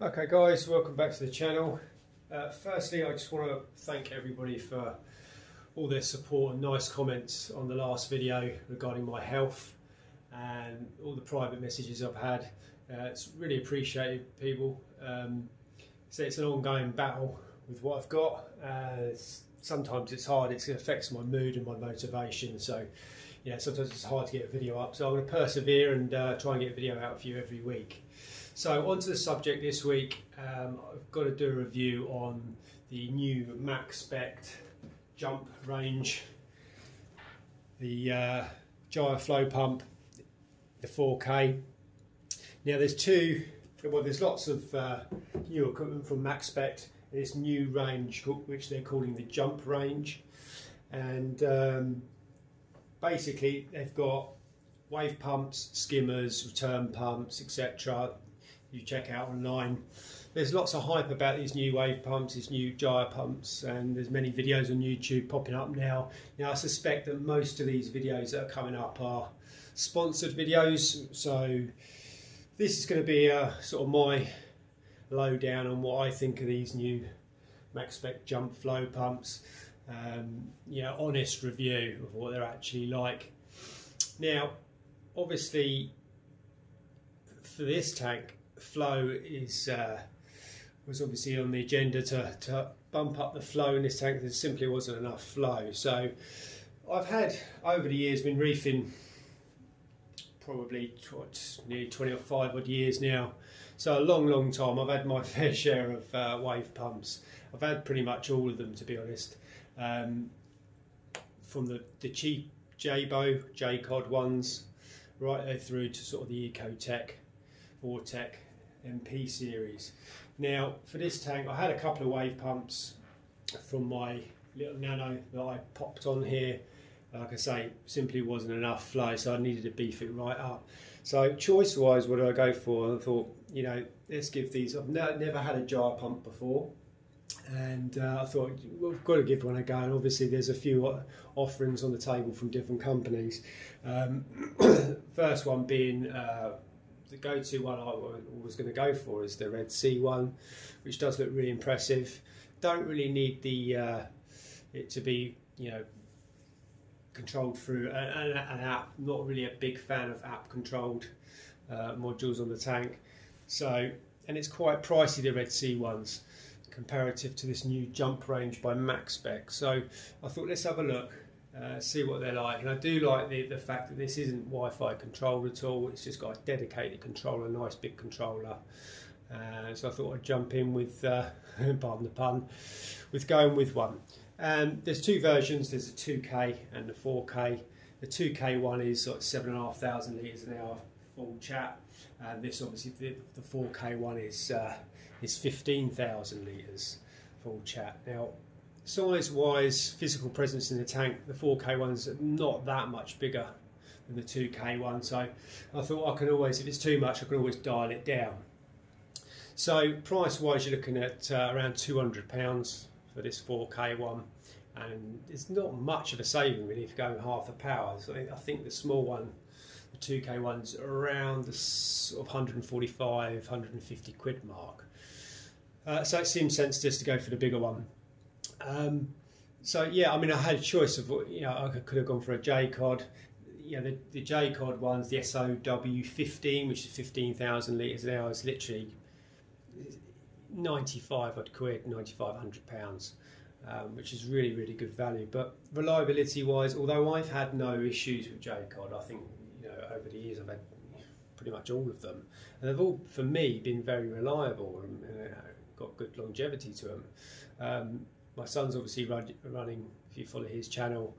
Okay guys, welcome back to the channel. Uh, firstly, I just want to thank everybody for all their support and nice comments on the last video regarding my health and all the private messages I've had. Uh, it's really appreciated people. Um, so it's an ongoing battle with what I've got. Uh, sometimes it's hard, it affects my mood and my motivation. So yeah, sometimes it's hard to get a video up. So I'm going to persevere and uh, try and get a video out for you every week. So on to the subject this week, um, I've got to do a review on the new Maxspect jump range, the uh, gyre flow pump, the 4K. Now there's two, well there's lots of uh, new equipment from Maxspect, this new range which they're calling the jump range. And um, basically they've got wave pumps, skimmers, return pumps, etc you check out online. There's lots of hype about these new wave pumps, these new gyre pumps, and there's many videos on YouTube popping up now. Now I suspect that most of these videos that are coming up are sponsored videos, so this is going to be a, sort of my lowdown on what I think of these new Maxspect jump flow pumps. Um, yeah, honest review of what they're actually like. Now, obviously, for this tank, flow is uh, was obviously on the agenda to, to bump up the flow in this tank. There simply wasn't enough flow. So I've had over the years been reefing probably what, nearly 25 odd years now. So a long, long time. I've had my fair share of uh, wave pumps. I've had pretty much all of them to be honest. Um, from the, the cheap Jebao, Jecod ones, right through to sort of the Ecotech, Vortech, MP series. Now for this tank I had a couple of wave pumps from my little nano that I popped on here. Like I say, simply wasn't enough flow so I needed to beef it right up. So choice wise what do I go for? I thought, you know, let's give these, I've never had a gyre pump before and uh, I thought we've got to give one a go. And obviously, there's a few offerings on the table from different companies. Um, first one being uh, the go-to one I was going to go for is the Red Sea one, which does look really impressive. Don't really need the uh, it to be you know controlled through an, an, app. Not really a big fan of app-controlled uh, modules on the tank. So and it's quite pricey the Red Sea ones comparative to this new jump range by Maxspect. So I thought let's have a look uh, see what they're like. And I do like the, the fact that this isn't Wi-Fi controlled at all. It's just got a dedicated controller, a nice big controller. Uh, so I thought I'd jump in with, uh, pardon the pun, with going with one. Um, there's two versions. There's a 2K and the 4K. The 2K one is half thousand liters an hour full chat, and this obviously the, the 4K one is uh, is 15,000 liters full chat. Now Size wise, physical presence in the tank, the 4K one's not that much bigger than the 2K one. So I thought I can always, if it's too much, I can always dial it down. So price wise, you're looking at uh, around £200 for this 4K one. And it's not much of a saving really if you're going half the power. So I think the small one, the 2K one's around the sort of 145, 150 quid mark. Uh, so it seems sensible to go for the bigger one. Um, so yeah, I mean, I had a choice of you know I could have gone for a Jecod. Yeah, the, the Jecod ones, the SOW15, which is 15,000 litres an hour, is literally 95 odd quid, 9,500 pounds, um, which is really, really good value. But reliability wise, although I've had no issues with Jecod, I think you know over the years I've had pretty much all of them, and they've all, for me, been very reliable and uh, got good longevity to them. Um, my son's obviously run, running, if you follow his channel,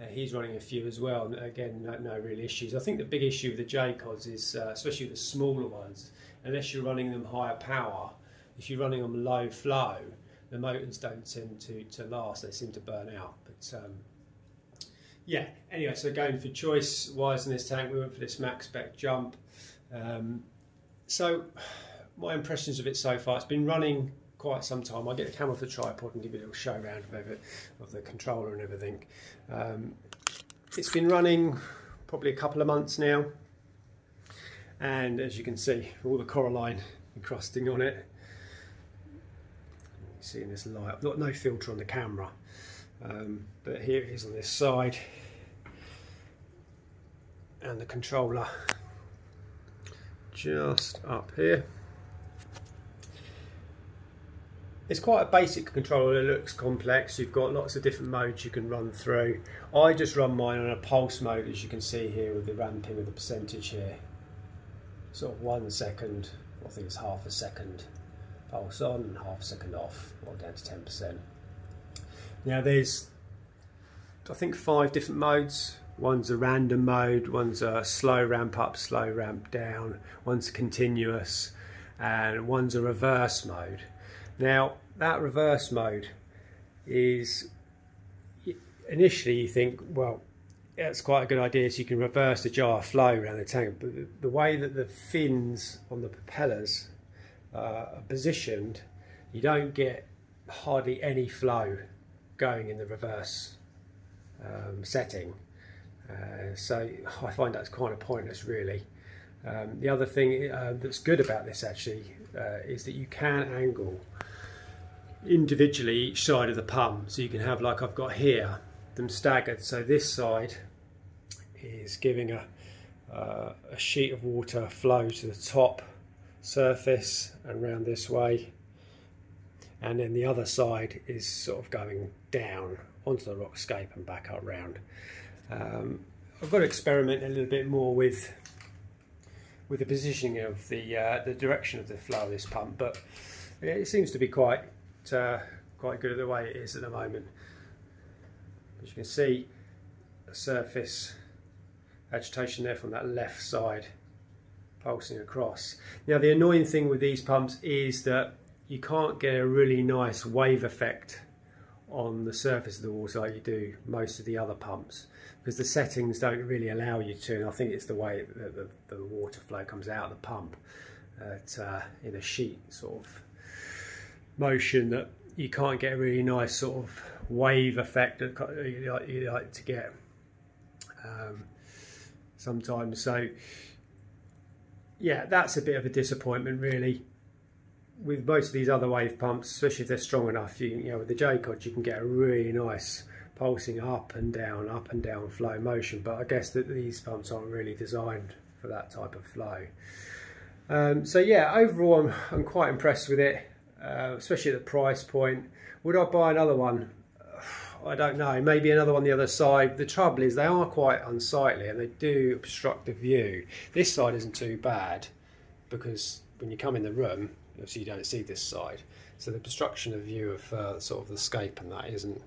uh, he's running a few as well. And again, no, no, real issues. I think the big issue with the Jecods is, uh, especially the smaller ones, unless you're running them higher power, if you're running them low flow, the motors don't tend to, to last, they seem to burn out. But um, yeah, anyway, so going for choice wise in this tank, we went for this Maxspect jump. Um, so my impressions of it so far, it's been running quite some time. I get the camera off the tripod and give you a little show around of, it, of the controller and everything. Um, it's been running probably a couple of months now and as you can see all the coralline encrusting on it. You see in this light, got no filter on the camera, um, but here it is on this side. And the controller just up here. It's quite a basic controller, it looks complex. You've got lots of different modes you can run through. I just run mine on a pulse mode as you can see here with the ramping of the percentage here. Sort of one second, I think it's half a second pulse on and half a second off, or down to 10%. Now there's, I think five different modes. One's a random mode, one's a slow ramp up, slow ramp down, one's continuous, and one's a reverse mode. Now that reverse mode is initially you think well that's quite a good idea so you can reverse the gyre flow around the tank. But the, way that the fins on the propellers uh, are positioned you don't get hardly any flow going in the reverse um, setting. Uh, so I find that's kind of pointless really. Um, the other thing uh, that's good about this actually uh, is that you can angle individually each side of the pump. So you can have like I've got here them staggered. So this side is giving a, uh, a sheet of water flow to the top surface and round this way. And then the other side is sort of going down onto the rock scape and back up round. Um, I've got to experiment a little bit more with with the positioning of the uh, the direction of the flow of this pump but it seems to be quite uh, quite good at the way it is at the moment. As you can see, the surface agitation there from that left side pulsing across. Now the annoying thing with these pumps is that you can't get a really nice wave effect on the surface of the water like you do most of the other pumps because the settings don't really allow you to and I think it's the way that the, the water flow comes out of the pump at, uh, in a sheet sort of motion that you can't get a really nice sort of wave effect that you like, you like to get um, sometimes. So yeah, that's a bit of a disappointment really. With most of these other wave pumps, especially if they're strong enough, you, you know, with the Jecod you can get a really nice pulsing up and down, up and down flow motion. But I guess that these pumps aren't really designed for that type of flow. Um, so yeah, overall I'm, I'm quite impressed with it uh, especially at the price point. Would I buy another one? I don't know, maybe another one the other side. The trouble is they are quite unsightly and they do obstruct the view. This side isn't too bad because when you come in the room, obviously you don't see this side. So the obstruction of view of uh, sort of the scape and that isn't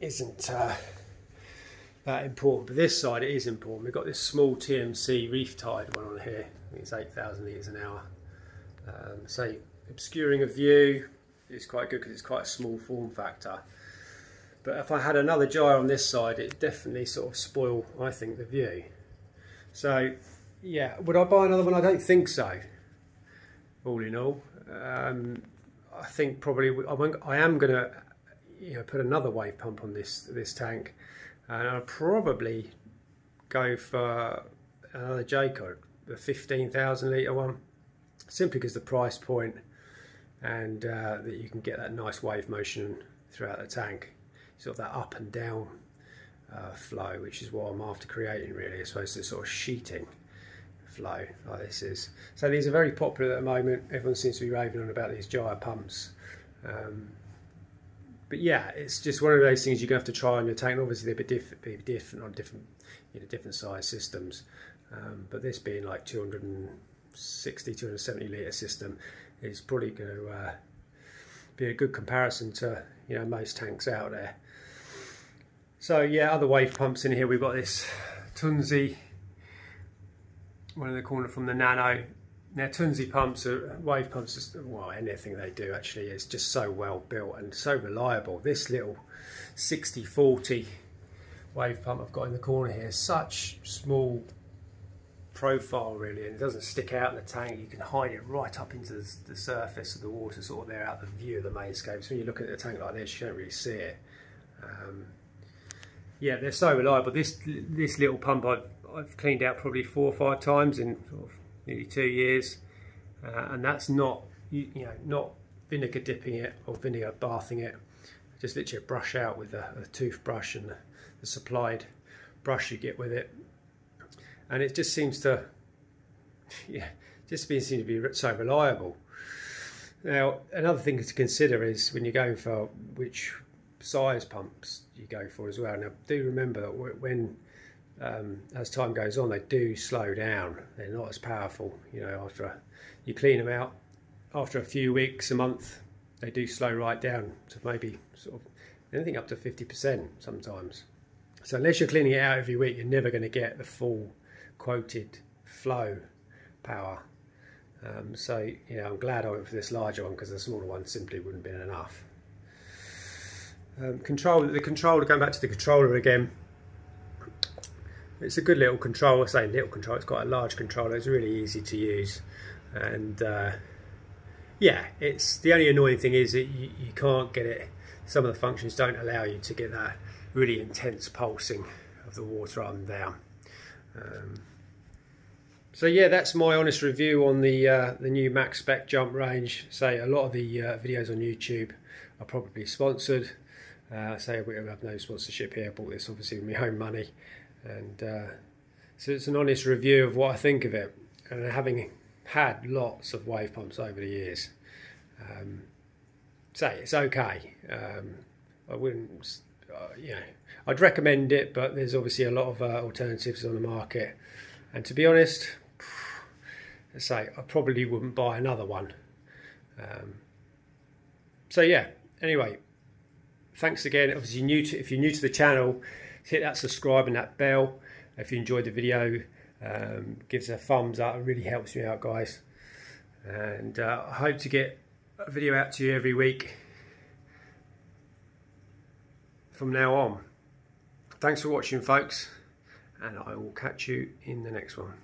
isn't uh, that important. But this side it is important. We've got this small TMC reef tide one on here. it's 8,000 litres an hour. Um, so obscuring a view is quite good because it's quite a small form factor. But if I had another gyre on this side, it definitely sort of spoil, I think, the view. So, yeah, would I buy another one? I don't think so, all in all. Um, I think probably I, am going to you know, put another wave pump on this this tank, and I'll probably go for another Jecod, the 15,000 litre one simply because the price point and uh, that you can get that nice wave motion throughout the tank. Sort of that up and down uh, flow which is what I'm after creating really as opposed to sort of sheeting flow like this is. So these are very popular at the moment. Everyone seems to be raving on about these gyre pumps. Um, but yeah it's just one of those things you're gonna have to try on your tank. Obviously they're a bit different on different you know different size systems. Um, but this being like 200 and 60 270 litre system is probably going to uh, be a good comparison to you know most tanks out there. So yeah, other wave pumps in here. We've got this Tunze, one in the corner from the Nano. Now Tunze pumps are wave pumps. Just, well, anything they do actually is just so well built and so reliable. This little 6040 wave pump I've got in the corner here, such small profile really and it doesn't stick out in the tank. You can hide it right up into the, the surface of the water sort of there out the view of the main scape so when you look at the tank like this you don't really see it. Um, yeah they're so reliable. This this little pump I've, I've cleaned out probably four or five times in sort of nearly two years, uh, and that's not you, you, know not vinegar dipping it or vinegar bathing it. Just literally brush out with a, a toothbrush and the supplied brush you get with it, and it just seems to yeah just seems to be so reliable. Now, another thing to consider is when you're going for which size pumps you go for as well. Now, do remember that when um, as time goes on, they do slow down. They're not as powerful. You know, after a, you clean them out, after a few weeks, a month, they do slow right down to maybe sort of anything up to 50% sometimes. So unless you're cleaning it out every week, you're never going to get the full quoted flow power. Um, so, you know, I'm glad I went for this larger one because the smaller one simply wouldn't have been enough. Um, control the controller, going back to the controller again, it's a good little controller, I say little controller, it's quite a large controller, it's really easy to use. And uh, yeah, it's the only annoying thing is that you, you can't get it, some of the functions don't allow you to get that really intense pulsing of the water up and down. Um, so yeah, that's my honest review on the uh, the new Maxspect jump range. Say a lot of the uh, videos on YouTube are probably sponsored. Uh, say we have no sponsorship here. I bought this obviously with my own money, and uh, so it's an honest review of what I think of it. And having had lots of wave pumps over the years, um, say it's okay. Um, I wouldn't, uh, you know, I'd recommend it, but there's obviously a lot of uh, alternatives on the market. And to be honest, I say I probably wouldn't buy another one. Um, so yeah. Anyway, thanks again. Obviously, new to, if you're new to the channel, hit that subscribe and that bell. If you enjoyed the video, um, give us a thumbs up. It really helps me out, guys. And uh, I hope to get a video out to you every week from now on. Thanks for watching, folks, and I will catch you in the next one.